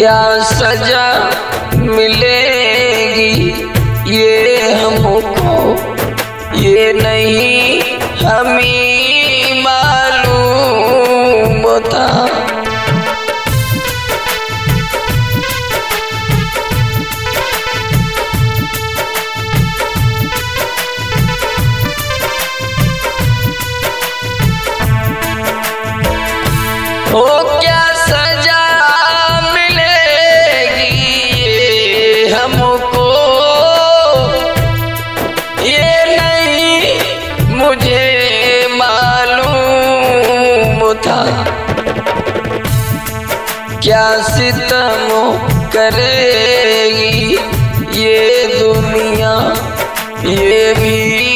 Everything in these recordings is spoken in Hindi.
क्या सजा मिलेगी? ये हमको ये नहीं हमें। था। क्या सितम करेगी ये दुनिया ये भी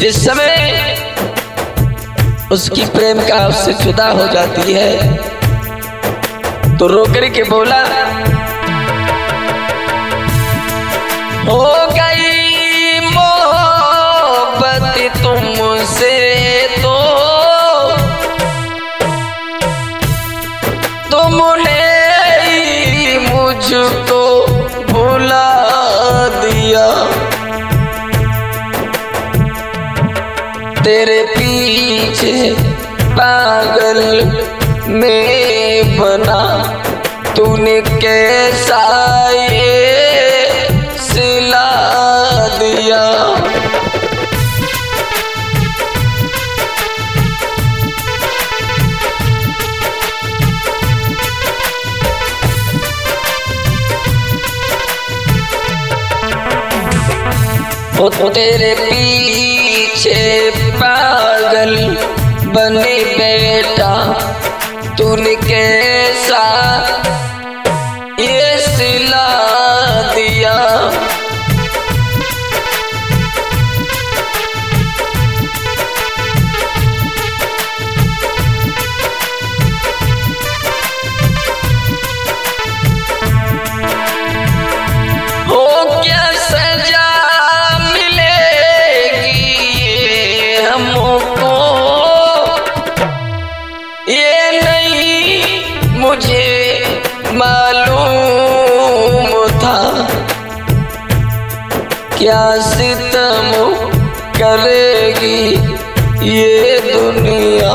जिस समय उसकी प्रेम का उससे जुदा हो जाती है तो रोकर के बोला, हो गई मोहब्बत तुमसे तेरे पीछे पागल में बना। तूने कैसा ये सिला दिया? ओ तेरे पीछे पागल बने बेटा। क्या सितम करेगी ये दुनिया?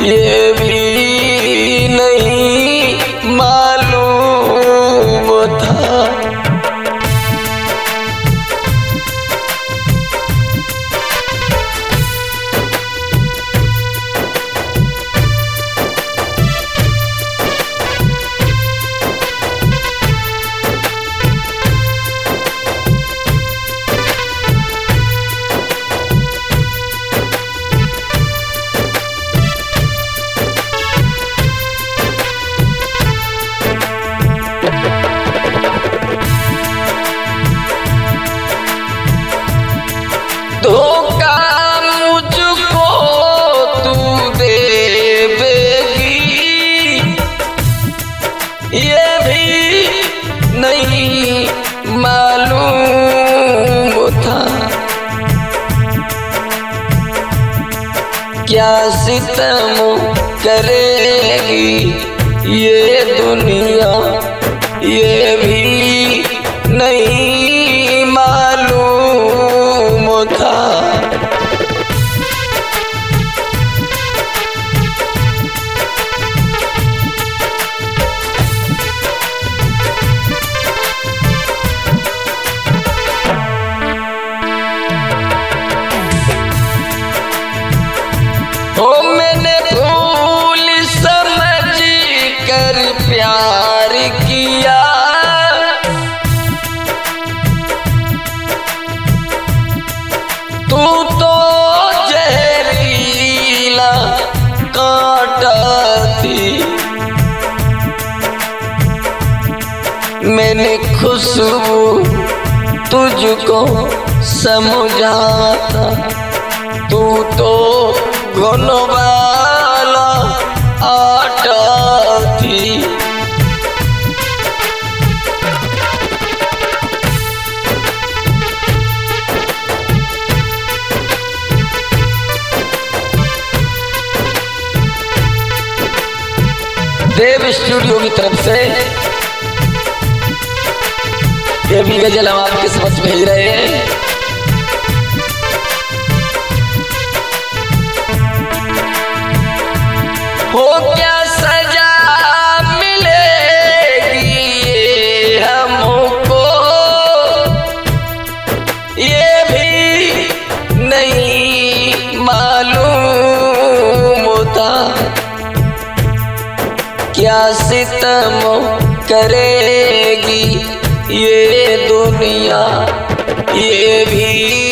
ये भी नहीं। तू देवेगी। ये भी नहीं मालूम था। क्या सितम करेगी ये दुनिया? ये भी नहीं मैंने खुशबू तुझको समझा था तू तो घुनवाला आटा थी। देव स्टूडियो की तरफ़ से ये भी गज़ल हम आपके समझ भेज रहे हैं। क्या सजा मिलेगी हमको? ये भी नहीं मालूम क्या सितम करेगी ये दुनिया ये भी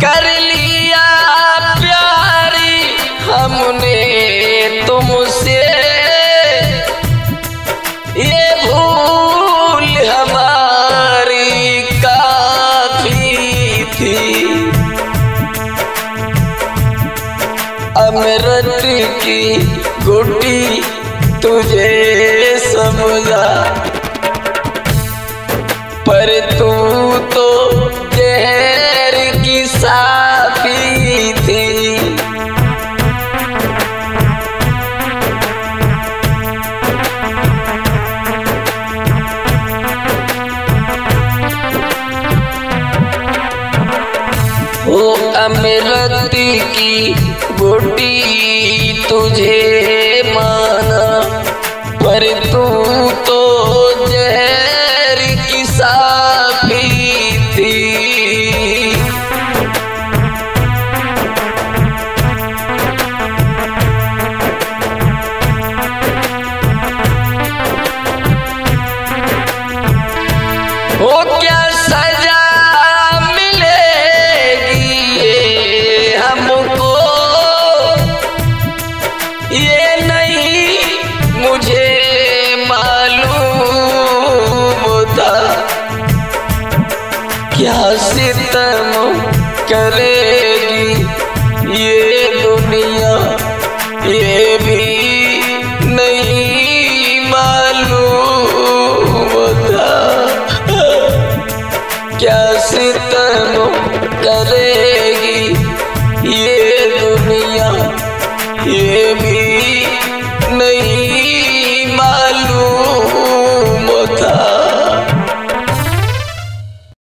कर लिया प्यारी, हमने तुमसे ये भूल हमारी काफ़ी थी। अमृत की गुटी तुझे समझा, पर तू तो माना पर तू तो क्या सितम करेगी ये दुनिया? ये भी नहीं मालूम होता क्या सितम करेगी ये दुनिया? ये